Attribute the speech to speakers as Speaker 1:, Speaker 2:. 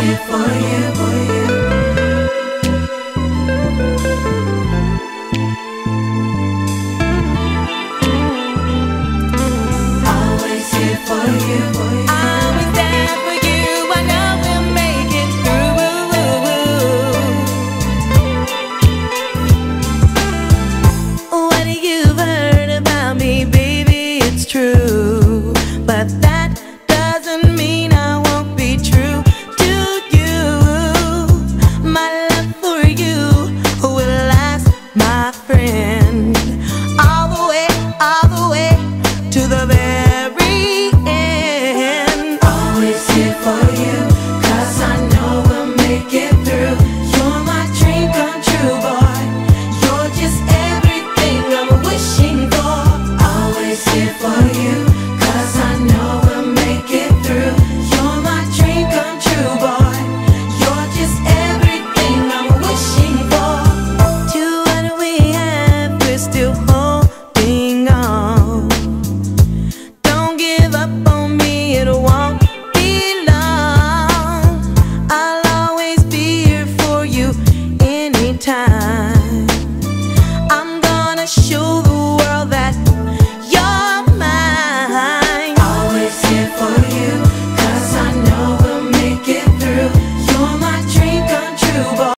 Speaker 1: here for you. Always here for you. There for you. I know we'll make it through. What you've heard about me, baby, it's true, but that doesn't mean. to the